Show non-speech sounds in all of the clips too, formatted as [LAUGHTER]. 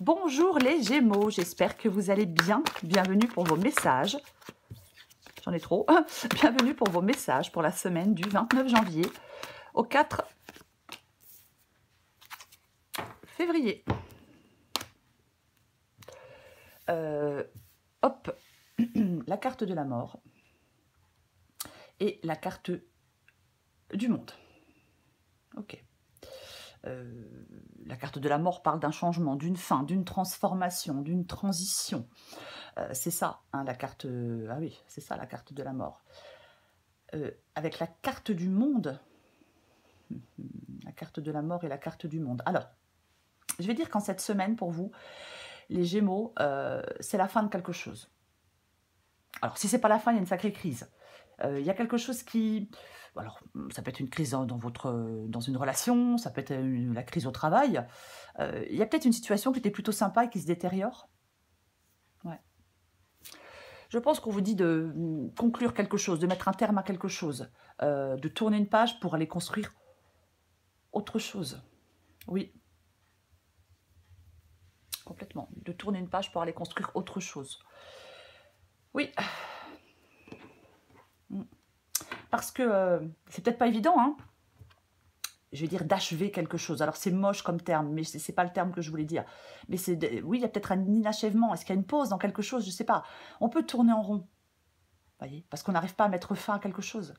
Bonjour les Gémeaux, j'espère que vous allez bien. Bienvenue pour vos messages. J'en ai trop. [LAUGHS] Bienvenue pour vos messages pour la semaine du 29 janvier au 4 février. Euh, hop, [CLEARS THROAT] la carte de la mort et la carte du monde. Ok. Euh, la carte de la mort parle d'un changement, d'une fin, d'une transformation, d'une transition. Euh, c'est ça, hein, la carte. ah oui, c'est ça la carte de la mort. Euh, avec la carte du monde, la carte de la mort et la carte du monde. Alors, je vais dire qu'en cette semaine, pour vous, les Gémeaux, c'est la fin de quelque chose. Alors, si c'est pas la fin, il y a une sacrée crise. Il y a quelque chose qui alors, ça peut être une crise dans, votre, dans une relation, ça peut être la crise au travail. Euh, il y a peut-être une situation qui était plutôt sympa et qui se détériore? Ouais. Je pense qu'on vous dit de conclure quelque chose, de mettre un terme à quelque chose, euh, de tourner une page pour aller construire autre chose. Oui. Complètement. De tourner une page pour aller construire autre chose. Oui parce que euh, c'est peut-être pas évident, hein, je vais dire d'achever quelque chose. Alors c'est moche comme terme, mais c'est pas le terme que je voulais dire. Mais c'est oui, il y a peut-être un inachèvement. Est-ce qu'il y a une pause dans quelque chose? Je sais pas. On peut tourner en rond, voyez, parce qu'on n'arrive pas à mettre fin à quelque chose.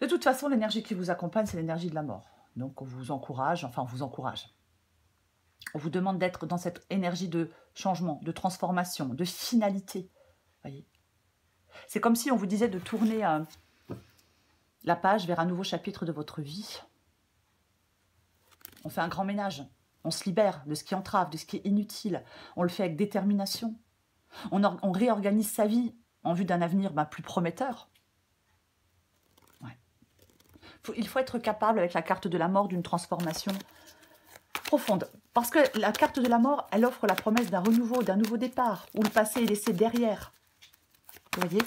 De toute façon, l'énergie qui vous accompagne, c'est l'énergie de la mort. Donc on vous encourage, enfin on vous encourage. On vous demande d'être dans cette énergie de changement, de transformation, de finalité. C'est comme si on vous disait de tourner euh, la page vers un nouveau chapitre de votre vie. On fait un grand ménage. On se libère de ce qui entrave, de ce qui est inutile. On le fait avec détermination. On, réorganise sa vie en vue d'un avenir ben, plus prometteur. il faut être capable, avec la carte de la mort, d'une transformation profonde. Parce que la carte de la mort, elle offre la promesse d'un renouveau, d'un nouveau départ, où le passé est laissé derrière. Vous voyez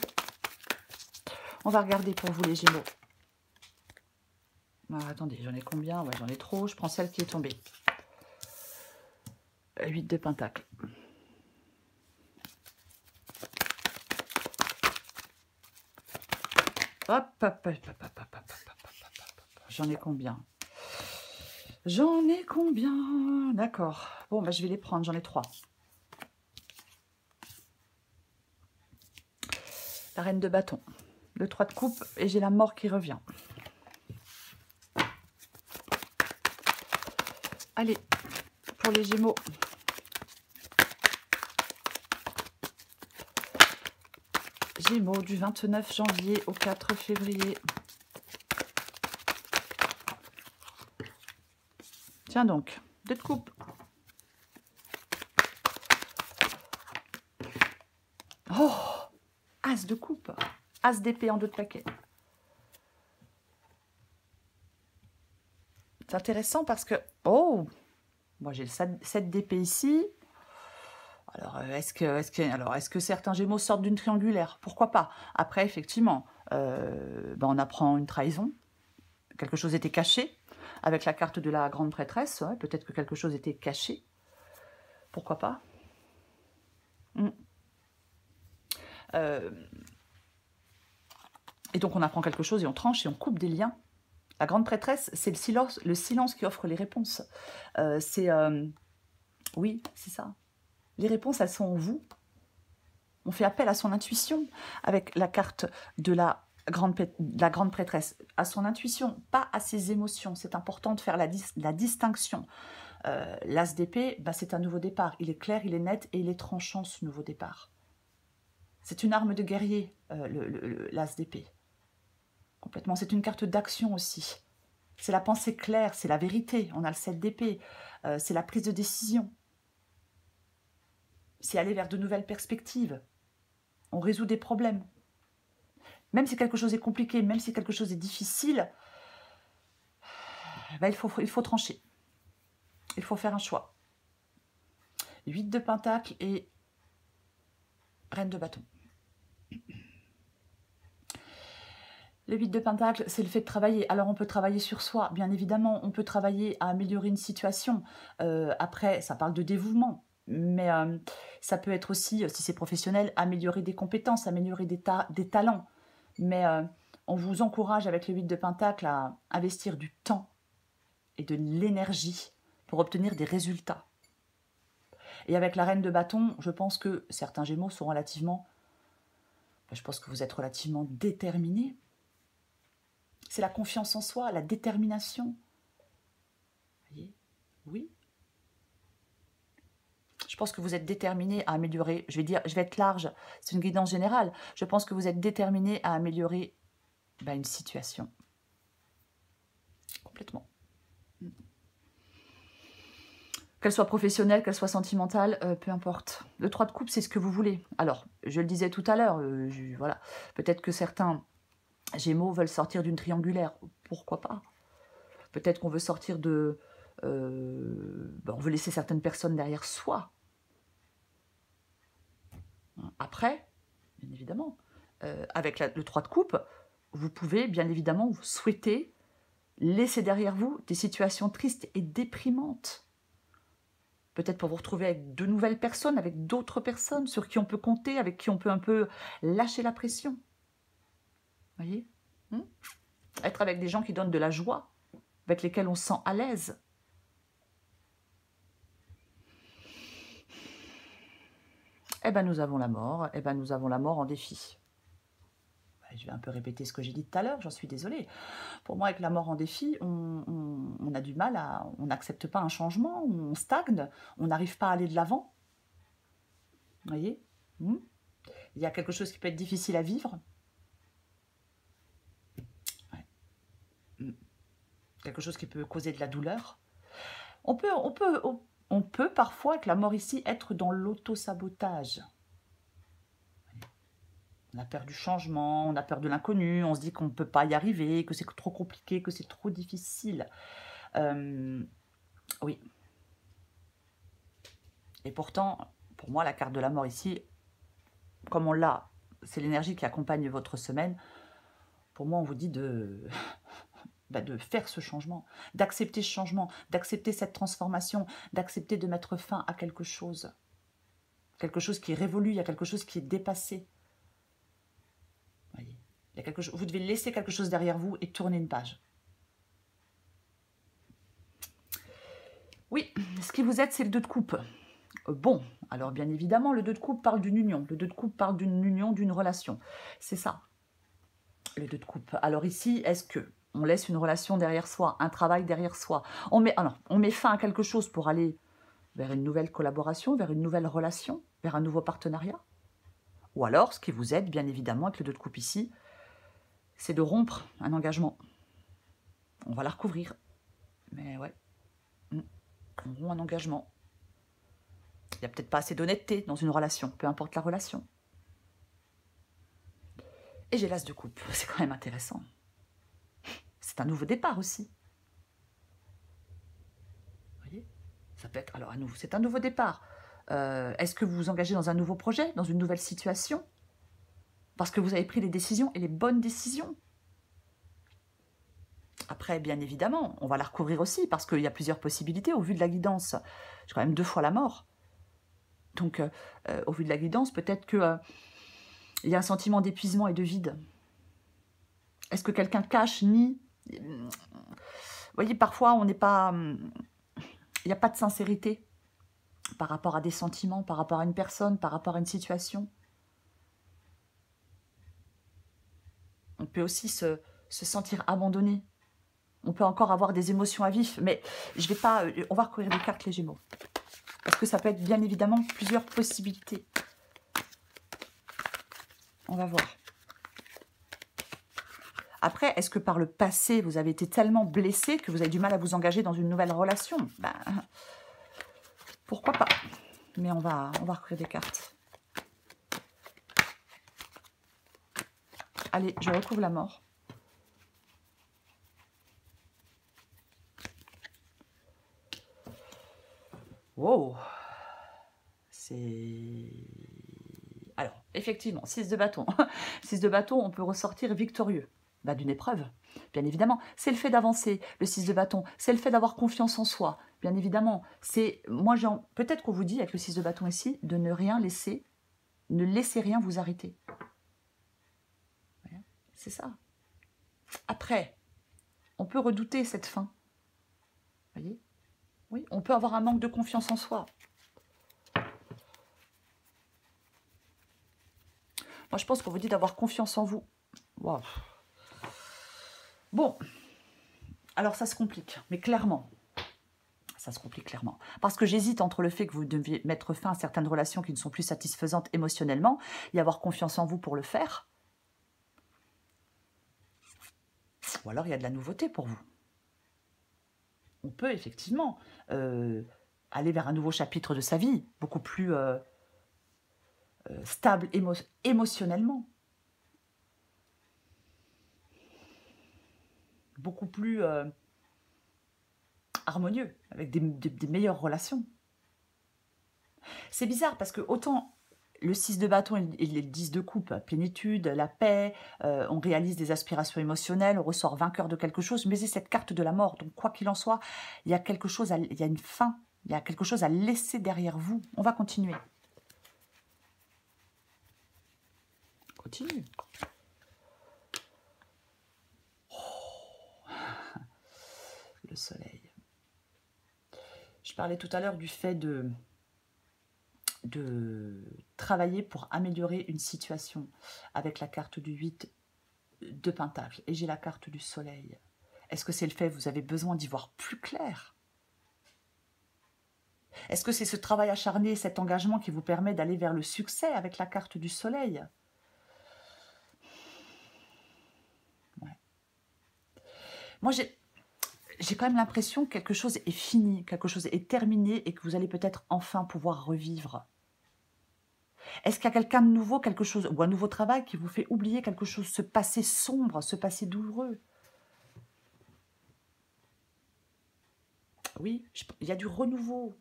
On va regarder pour vous les Gémeaux. Ah, attendez, j'en ai combien j'en ai trop. Je prends celle qui est tombée. 8 de pentacle. Hop, hop, hop, hop, hop, hop, hop, hop, J'en ai combien J'en ai combien? D'accord. Bon, bah, je vais les prendre, j'en ai trois. La reine de bâton, le 3 de coupe et j'ai la mort qui revient. Allez, pour les Gémeaux. Gémeaux du 29 janvier au 4 février. Tiens donc, deux de coupe. Oh As de coupe. As d'épée en deux de paquet. C'est intéressant parce que... Oh Moi, j'ai le 7 d'épée ici. Alors, euh, est-ce alors, est que certains gémeaux sortent d'une triangulaire? Pourquoi pas? Après, effectivement, euh, ben, on apprend une trahison. Quelque chose était caché avec la carte de la grande prêtresse, peut-être que quelque chose était caché. Pourquoi pas? Hmm. euh, Et donc on apprend quelque chose et on tranche et on coupe des liens. La grande prêtresse, c'est le silence, le silence qui offre les réponses. Euh, c'est... Euh, oui, c'est ça. Les réponses, elles sont en vous. On fait appel à son intuition avec la carte de la la grande prêtresse, à son intuition, pas à ses émotions. C'est important de faire la, la distinction. Euh, L'as d'épée, bah, c'est un nouveau départ. Il est clair, il est net et il est tranchant ce nouveau départ. C'est une arme de guerrier, euh, l'as d'épée. Complètement. C'est une carte d'action aussi. C'est la pensée claire, c'est la vérité. On a le 7 d'épée. Euh, c'est la prise de décision. C'est aller vers de nouvelles perspectives. On résout des problèmes. Même si quelque chose est compliqué, même si quelque chose est difficile, ben, il, faut, trancher. Il faut faire un choix. 8 de pentacle et reine de bâton. Le 8 de Pentacle, c'est le fait de travailler. Alors, on peut travailler sur soi, bien évidemment. On peut travailler à améliorer une situation. Euh, après, ça parle de dévouement. Mais euh, ça peut être aussi, si c'est professionnel, améliorer des compétences, améliorer des, des talents. Mais euh, on vous encourage avec le 8 de Pentacle à investir du temps et de l'énergie pour obtenir des résultats. Et avec la reine de bâton, je pense que certains gémeaux sont relativement... Ben, je pense que vous êtes relativement déterminés c'est la confiance en soi, la détermination. voyez? Oui. Je pense que vous êtes déterminé à améliorer, je vais dire, je vais être large, c'est une guidance générale. Je pense que vous êtes déterminé à améliorer bah, une situation. Complètement. Qu'elle soit professionnelle, qu'elle soit sentimentale, euh, peu importe. Le 3 de coupe, c'est ce que vous voulez. Alors, je le disais tout à l'heure, euh, voilà, peut-être que certains Gémeaux veulent sortir d'une triangulaire. Pourquoi pas Peut-être qu'on veut sortir de... Euh, ben, on veut laisser certaines personnes derrière soi. Après, bien évidemment, euh, avec le 3 de coupe, vous pouvez bien évidemment souhaiter laisser derrière vous des situations tristes et déprimantes. Peut-être pour vous retrouver avec de nouvelles personnes, avec d'autres personnes sur qui on peut compter, avec qui on peut un peu lâcher la pression voyez? Hmm? Être avec des gens qui donnent de la joie, avec lesquels on se sent à l'aise. Eh bien, nous avons la mort. Eh bien, nous avons la mort en défi. Je vais un peu répéter ce que j'ai dit tout à l'heure, j'en suis désolée. Pour moi, avec la mort en défi, on, a du mal à... On n'accepte pas un changement, on stagne, on n'arrive pas à aller de l'avant. Vous voyez? Hmm? Il y a quelque chose qui peut être difficile à vivre, quelque chose qui peut causer de la douleur. On peut, peut parfois, avec la mort ici, être dans l'auto-sabotage. On a peur du changement, on a peur de l'inconnu, on se dit qu'on ne peut pas y arriver, que c'est trop compliqué, que c'est trop difficile. Euh, oui. Et pourtant, pour moi, la carte de la mort ici, comme on l'a, c'est l'énergie qui accompagne votre semaine. Pour moi, on vous dit de bah, de faire ce changement, d'accepter ce changement, d'accepter cette transformation, d'accepter de mettre fin à quelque chose. Quelque chose qui est révolu, il y a quelque chose qui est dépassé. Vous devez laisser quelque chose derrière vous et tourner une page. Oui, ce qui vous aide, c'est le 2 de coupe. Euh, bon, alors bien évidemment, le 2 de coupe parle d'une union. Le 2 de coupe parle d'une union, d'une relation. C'est ça, le 2 de coupe. Alors ici, est-ce que on laisse une relation derrière soi, un travail derrière soi. On met, ah on met fin à quelque chose pour aller vers une nouvelle collaboration, vers une nouvelle relation, vers un nouveau partenariat. Ou alors, ce qui vous aide, bien évidemment, avec le deux de coupe ici, c'est de rompre un engagement. On va la recouvrir. Mais ouais, hmm. on rompt un engagement. Il n'y a peut-être pas assez d'honnêteté dans une relation, peu importe la relation. Et j'ai l'as de coupe, [LAUGHS] c'est quand même intéressant. C'est un nouveau départ aussi. Vous voyez? Ça peut être, alors à nouveau, c'est un nouveau départ. Euh, est-ce que vous vous engagez dans un nouveau projet, dans une nouvelle situation? Parce que vous avez pris les décisions et les bonnes décisions. Après, bien évidemment, on va la recouvrir aussi, parce qu'il y a plusieurs possibilités. Au vu de la guidance, j'ai quand même deux fois la mort. Donc, euh, euh, au vu de la guidance, peut-être qu'il il y a un sentiment d'épuisement et de vide. Est-ce que quelqu'un cache, nie vous voyez, parfois, on n'est pas... Il n'y a pas de sincérité par rapport à des sentiments, par rapport à une personne, par rapport à une situation. On peut aussi se, sentir abandonné. On peut encore avoir des émotions à vif, mais je vais pas... On va recouvrir des cartes les Gémeaux. Parce que ça peut être bien évidemment plusieurs possibilités. On va voir. Après, est-ce que par le passé, vous avez été tellement blessé que vous avez du mal à vous engager dans une nouvelle relation? Ben, Pourquoi pas Mais on va, on va des cartes. Allez, je recouvre la mort. Wow C'est... Alors, effectivement, 6 de bâton. [LAUGHS] 6 de bâton, on peut ressortir victorieux. Bah, d'une épreuve, bien évidemment. C'est le fait d'avancer, le 6 de bâton. C'est le fait d'avoir confiance en soi, bien évidemment. C'est moi, peut-être qu'on vous dit, avec le 6 de bâton ici, de ne rien laisser, ne laissez rien vous arrêter. C'est ça. Après, on peut redouter cette fin. voyez? Oui, on peut avoir un manque de confiance en soi. Moi, je pense qu'on vous dit d'avoir confiance en vous. Bon, alors ça se complique, mais clairement, ça se complique clairement. Parce que j'hésite entre le fait que vous deviez mettre fin à certaines relations qui ne sont plus satisfaisantes émotionnellement et avoir confiance en vous pour le faire. Ou alors il y a de la nouveauté pour vous. On peut effectivement euh, aller vers un nouveau chapitre de sa vie, beaucoup plus euh, euh, stable émotionnellement. Beaucoup plus harmonieux, avec des, meilleures relations. C'est bizarre parce que autant le 6 de bâton et le 10 de coupe, plénitude, la paix, euh, on réalise des aspirations émotionnelles, on ressort vainqueur de quelque chose, mais c'est cette carte de la mort. Donc quoi qu'il en soit, il y a quelque chose, il y a une fin, il y a quelque chose à laisser derrière vous. On va continuer. Continue. Le soleil. Je parlais tout à l'heure du fait de, de travailler pour améliorer une situation avec la carte du 8 de Pentacle. Et j'ai la carte du Soleil. Est-ce que c'est le fait vous avez besoin d'y voir plus clair? Est-ce que c'est ce travail acharné, cet engagement qui vous permet d'aller vers le succès avec la carte du Soleil? Moi, j'ai j'ai quand même l'impression que quelque chose est fini, quelque chose est terminé et que vous allez peut-être enfin pouvoir revivre. Est-ce qu'il y a quelqu'un de nouveau, quelque chose, ou un nouveau travail qui vous fait oublier quelque chose, ce passé sombre, ce passé douloureux? Oui, il y a du renouveau.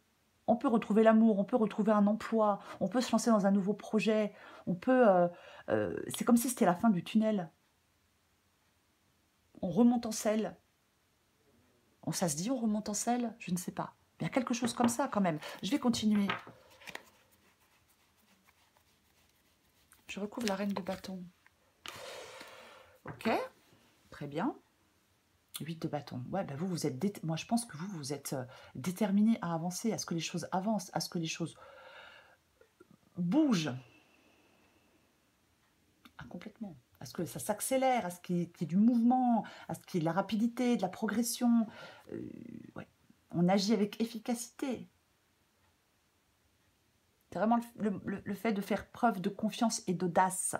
On peut retrouver l'amour, on peut retrouver un emploi, on peut se lancer dans un nouveau projet, on peut... Euh, euh, c'est comme si c'était la fin du tunnel. On remonte en selle, on, ça se dit, on remonte en selle? Je ne sais pas. Il y a quelque chose comme ça quand même. Je vais continuer. Je recouvre la reine de bâton. Ok, très bien. 8 de bâton. Ouais, ben vous, vous êtes... Moi, je pense que vous, vous êtes euh, déterminé à avancer, à ce que les choses avancent, à ce que les choses bougent. Ah, complètement à ce que ça s'accélère, à ce qu'il y, ait du mouvement, à ce qu'il y ait de la rapidité, de la progression. Euh, On agit avec efficacité. C'est vraiment le, fait de faire preuve de confiance et d'audace.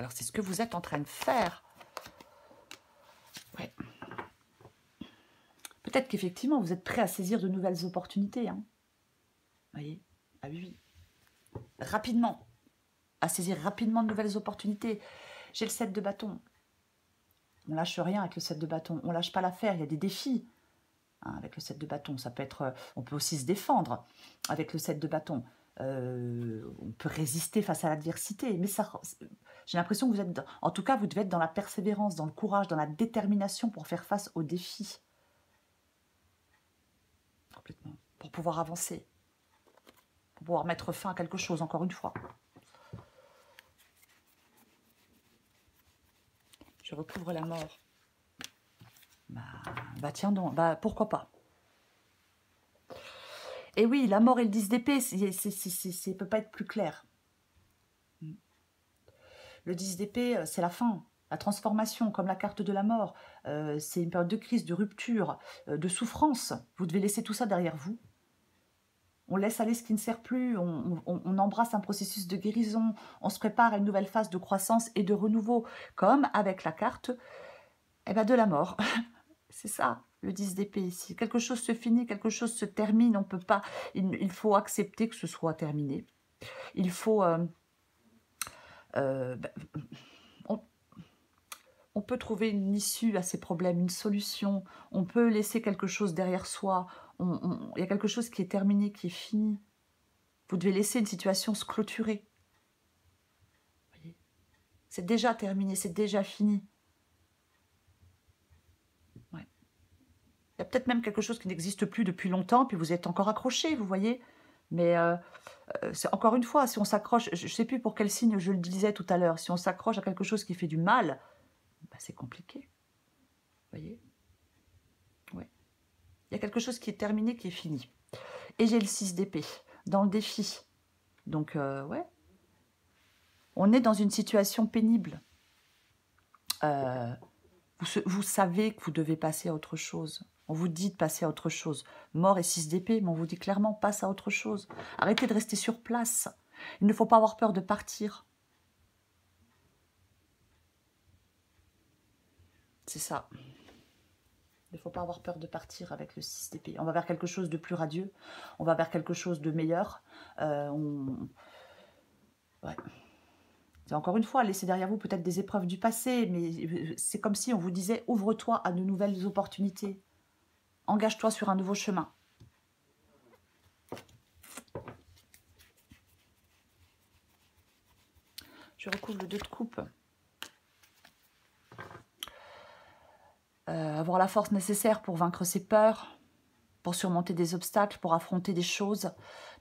Alors c'est ce que vous êtes en train de faire. Ouais. Peut-être qu'effectivement, vous êtes prêt à saisir de nouvelles opportunités. Hein. Voyez? Ah oui, oui. Rapidement. À saisir rapidement de nouvelles opportunités. J'ai le 7 de bâton. On lâche rien avec le 7 de bâton. On lâche pas l'affaire. Il y a des défis hein, avec le 7 de bâton. Ça peut être, euh, on peut aussi se défendre avec le 7 de bâton. Euh, on peut résister face à l'adversité. Mais ça, j'ai l'impression que vous êtes, en tout cas, vous devez être dans la persévérance, dans le courage, dans la détermination pour faire face aux défis pour pouvoir avancer, pour pouvoir mettre fin à quelque chose, encore une fois. Je recouvre la mort. Bah, bah tiens donc, bah pourquoi pas? Et oui, la mort et le 10 d'épée, ça ne peut pas être plus clair. Le 10 d'épée, euh, c'est la fin. La transformation, comme la carte de la mort, euh, c'est une période de crise, de rupture, euh, de souffrance. Vous devez laisser tout ça derrière vous. On laisse aller ce qui ne sert plus, on, embrasse un processus de guérison, on se prépare à une nouvelle phase de croissance et de renouveau, comme avec la carte eh ben, de la mort. [LAUGHS] c'est ça, le 10 d'épée ici. Quelque chose se finit, quelque chose se termine, on peut pas, il, faut accepter que ce soit terminé. Il faut... Euh, ben, on peut trouver une issue à ces problèmes, une solution, on peut laisser quelque chose derrière soi, il y a quelque chose qui est terminé, qui est fini. Vous devez laisser une situation se clôturer. C'est déjà terminé, c'est déjà fini. Il y a peut-être même quelque chose qui n'existe plus depuis longtemps, puis vous êtes encore accroché, vous voyez. Mais euh, euh, encore une fois, si on s'accroche, je ne sais plus pour quel signe je le disais tout à l'heure, si on s'accroche à quelque chose qui fait du mal, bah, c'est compliqué. Vous voyez? Ouais. Il y a quelque chose qui est terminé, qui est fini. Et j'ai le 6 d'épée dans le défi. Donc, euh, ouais. On est dans une situation pénible. vous, vous savez que vous devez passer à autre chose. On vous dit de passer à autre chose. Mort et 6 d'épée, mais on vous dit clairement, passe à autre chose. Arrêtez de rester sur place. Il ne faut pas avoir peur de partir. C'est ça. Il ne faut pas avoir peur de partir avec le 6 d'épée. On va vers quelque chose de plus radieux. On va vers quelque chose de meilleur. Euh. Encore une fois, laissez derrière vous peut-être des épreuves du passé, mais euh, c'est comme si on vous disait ouvre-toi à de nouvelles opportunités. Engage-toi sur un nouveau chemin. Je recouvre le 2 de coupe. Euh, avoir la force nécessaire pour vaincre ses peurs, pour surmonter des obstacles, pour affronter des choses.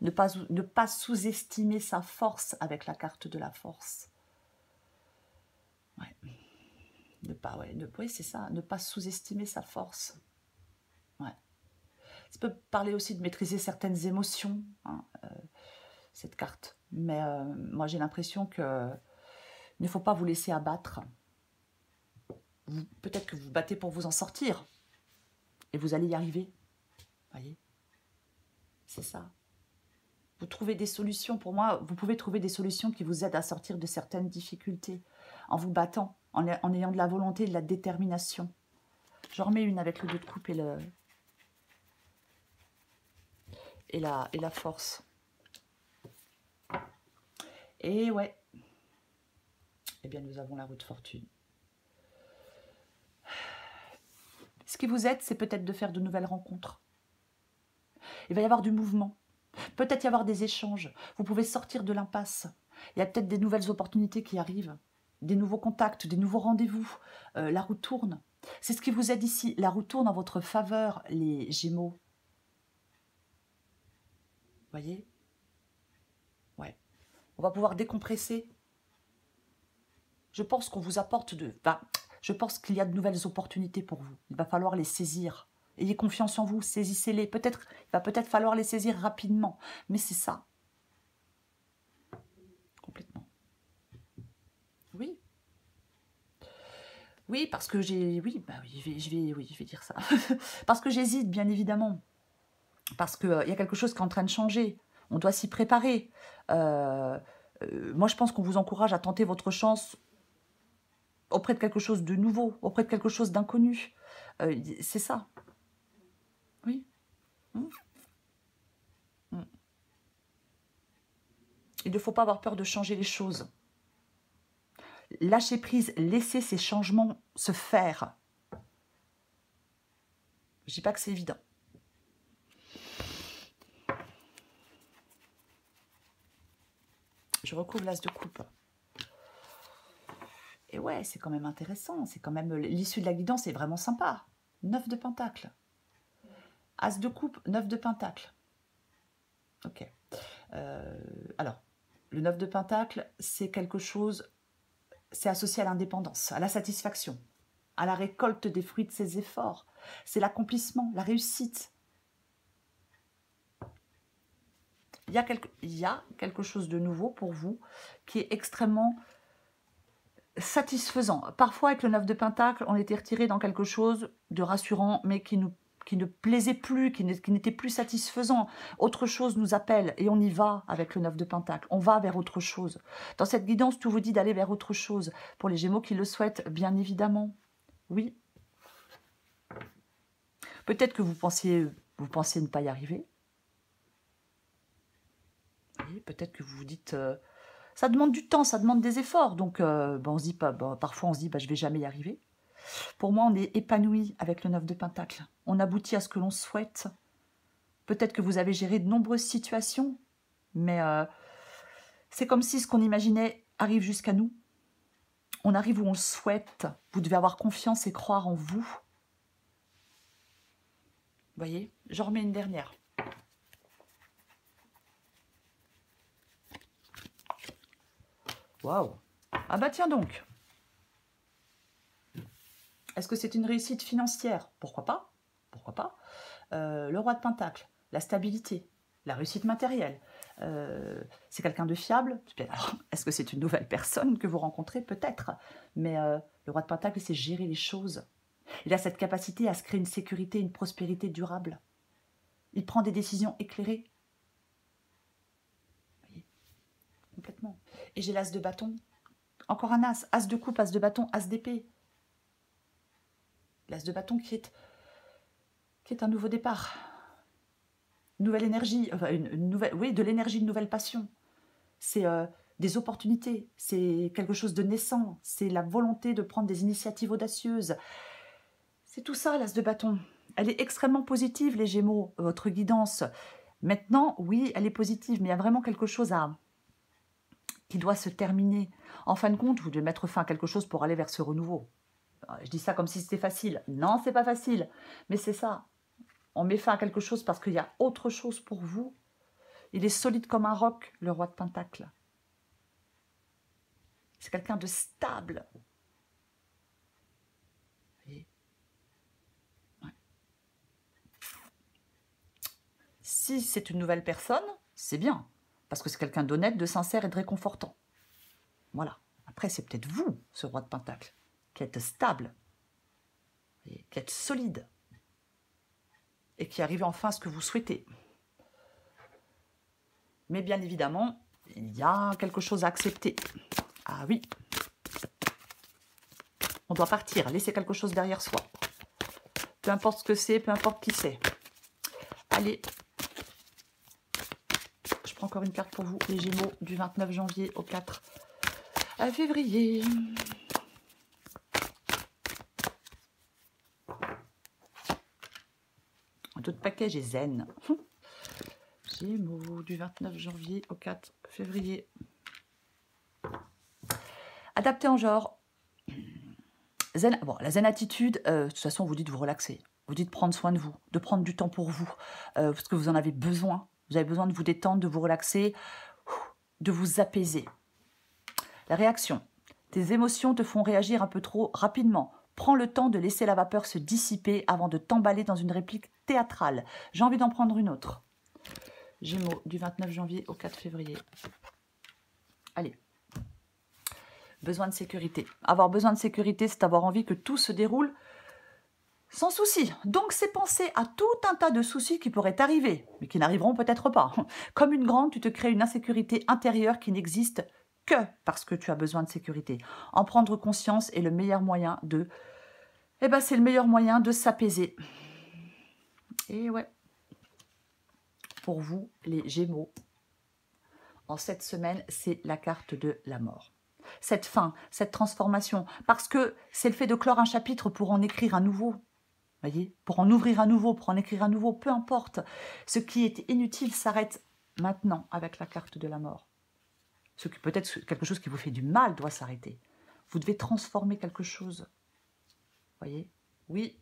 Ne pas, ne pas sous-estimer sa force avec la carte de la force. Ouais. Ne pas, ouais, oui, c'est ça. Ne pas sous-estimer sa force. Ça peut parler aussi de maîtriser certaines émotions, hein, euh, cette carte. Mais euh, moi, j'ai l'impression que il ne faut pas vous laisser abattre. Peut-être que vous battez pour vous en sortir. Et vous allez y arriver. Voyez? C'est ça. Vous trouvez des solutions. Pour moi, vous pouvez trouver des solutions qui vous aident à sortir de certaines difficultés. En vous battant, en, ayant de la volonté de la détermination. J'en remets une avec le dos de coupe et le, et la, et la force. Et ouais, eh bien nous avons la route fortune. Ce qui vous aide, c'est peut-être de faire de nouvelles rencontres. Il va y avoir du mouvement. Peut-être y avoir des échanges. Vous pouvez sortir de l'impasse. Il y a peut-être des nouvelles opportunités qui arrivent, des nouveaux contacts, des nouveaux rendez-vous. Euh, la roue tourne. C'est ce qui vous aide ici. La roue tourne en votre faveur, les Gémeaux voyez? Ouais. On va pouvoir décompresser. Je pense qu'on vous apporte de... je pense qu'il y a de nouvelles opportunités pour vous. Il va falloir les saisir. Ayez confiance en vous, saisissez-les. Peut-être, il va peut-être falloir les saisir rapidement, mais c'est ça. Complètement. Oui. Oui, parce que j'ai... Oui, bah oui, je vais, oui, je vais dire ça. [LAUGHS] parce que j'hésite, bien évidemment parce qu'il euh, y a quelque chose qui est en train de changer. On doit s'y préparer. Euh, euh, moi, je pense qu'on vous encourage à tenter votre chance auprès de quelque chose de nouveau, auprès de quelque chose d'inconnu. c'est ça. Oui. Hum. Hum. Il ne faut pas avoir peur de changer les choses. Lâcher prise, laisser ces changements se faire. Je dis pas que c'est évident. Je recouvre l'as de coupe. Et ouais, c'est quand même intéressant. C'est quand même l'issue de la guidance est vraiment sympa. Neuf de pentacle. As de coupe, neuf de pentacle. Ok. Euh, alors, le neuf de pentacle, c'est quelque chose, c'est associé à l'indépendance, à la satisfaction, à la récolte des fruits de ses efforts. C'est l'accomplissement, la réussite. il y, a quelque, il y a quelque chose de nouveau pour vous qui est extrêmement satisfaisant. Parfois, avec le 9 de Pentacle, on était retiré dans quelque chose de rassurant, mais qui, nous, qui ne plaisait plus, qui n'était plus satisfaisant. Autre chose nous appelle et on y va avec le 9 de Pentacle. On va vers autre chose. Dans cette guidance, tout vous dit d'aller vers autre chose. Pour les Gémeaux qui le souhaitent, bien évidemment. Oui. Peut-être que vous pensiez, vous ne pas y arriver peut-être que vous vous dites, euh, ça demande du temps, ça demande des efforts. Donc, euh, on se pas, parfois on se dit, bah, je vais jamais y arriver. Pour moi, on est épanoui avec le 9 de Pentacle. On aboutit à ce que l'on souhaite. Peut-être que vous avez géré de nombreuses situations, mais euh, c'est comme si ce qu'on imaginait arrive jusqu'à nous. On arrive où on le souhaite. Vous devez avoir confiance et croire en vous. Vous voyez J'en remets une dernière. Waouh Ah bah tiens donc Est-ce que c'est une réussite financière? Pourquoi pas? Pourquoi pas? Euh, Le roi de Pentacle, la stabilité, la réussite matérielle. Euh, c'est quelqu'un de fiable. Est-ce que c'est une nouvelle personne que vous rencontrez? Peut-être. Mais euh, le roi de Pentacle, c'est gérer les choses. Il a cette capacité à se créer une sécurité, une prospérité durable. Il prend des décisions éclairées. voyez Complètement. Et j'ai l'as de bâton. Encore un as. As de coupe, as de bâton, as d'épée. L'as de bâton qui est, qui est un nouveau départ nouvelle énergie, une, nouvelle, oui, de l'énergie, une nouvelle passion. C'est euh, des opportunités, c'est quelque chose de naissant, c'est la volonté de prendre des initiatives audacieuses. C'est tout ça, l'as de bâton. Elle est extrêmement positive, les Gémeaux, votre guidance. Maintenant, oui, elle est positive, mais il y a vraiment quelque chose à doit se terminer. En fin de compte, vous devez mettre fin à quelque chose pour aller vers ce renouveau. Je dis ça comme si c'était facile. Non, c'est pas facile, mais c'est ça on met fin à quelque chose parce qu'il y a autre chose pour vous. Il est solide comme un roc, le roi de Pentacle. C'est quelqu'un de stable. Si c'est une nouvelle personne, c'est bien, parce que c'est quelqu'un d'honnête, de sincère et de réconfortant. Voilà. Après, c'est peut-être vous, ce roi de Pentacle, qui êtes stable, qui êtes solide et qui arrive enfin à ce que vous souhaitez. Mais bien évidemment, il y a quelque chose à accepter. Ah oui. On doit partir, laisser quelque chose derrière soi. Peu importe ce que c'est, peu importe qui c'est. Allez. Encore une carte pour vous, les Gémeaux, du 29 janvier au 4 février. D'autres paquets, j'ai zen. [LAUGHS] Gémeaux du 29 janvier au 4 février. Adapté en genre. Zen, bon, la zen attitude, euh, de toute façon, vous dites de vous relaxer. Vous dites prendre soin de vous, de prendre du temps pour vous, euh, parce que vous en avez besoin. Vous avez besoin de vous détendre, de vous relaxer, de vous apaiser. La réaction. Tes émotions te font réagir un peu trop rapidement. Prends le temps de laisser la vapeur se dissiper avant de t'emballer dans une réplique théâtrale. J'ai envie d'en prendre une autre. Gémeaux, du 29 janvier au 4 février. Allez. Besoin de sécurité. Avoir besoin de sécurité, c'est avoir envie que tout se déroule sans souci. Donc c'est penser à tout un tas de soucis qui pourraient arriver, mais qui n'arriveront peut-être pas. [LAUGHS] Comme une grande, tu te crées une insécurité intérieure qui n'existe que parce que tu as besoin de sécurité. En prendre conscience est le meilleur moyen de... Eh ben, c'est le meilleur moyen de s'apaiser. Et ouais. Pour vous, les Gémeaux, en cette semaine, c'est la carte de la mort. Cette fin, cette transformation, parce que c'est le fait de clore un chapitre pour en écrire un nouveau. Voyez, pour en ouvrir un nouveau, pour en écrire un nouveau, peu importe. Ce qui est inutile s'arrête maintenant avec la carte de la mort. Ce qui peut-être quelque chose qui vous fait du mal doit s'arrêter. Vous devez transformer quelque chose. Voyez? Oui.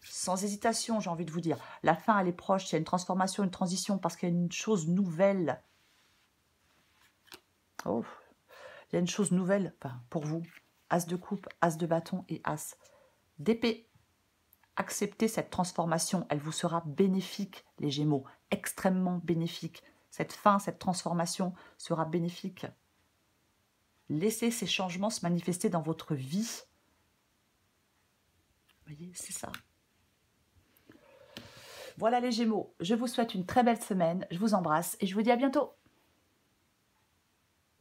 Sans hésitation, j'ai envie de vous dire. La fin, elle est proche. Il y a une transformation, une transition, parce qu'il y a une chose nouvelle. Oh, il y a une chose nouvelle pour vous. As de coupe, as de bâton et as d'épée. Acceptez cette transformation. Elle vous sera bénéfique, les Gémeaux. Extrêmement bénéfique. Cette fin, cette transformation sera bénéfique. Laissez ces changements se manifester dans votre vie. Vous voyez, c'est ça. Voilà les Gémeaux, je vous souhaite une très belle semaine, je vous embrasse et je vous dis à bientôt.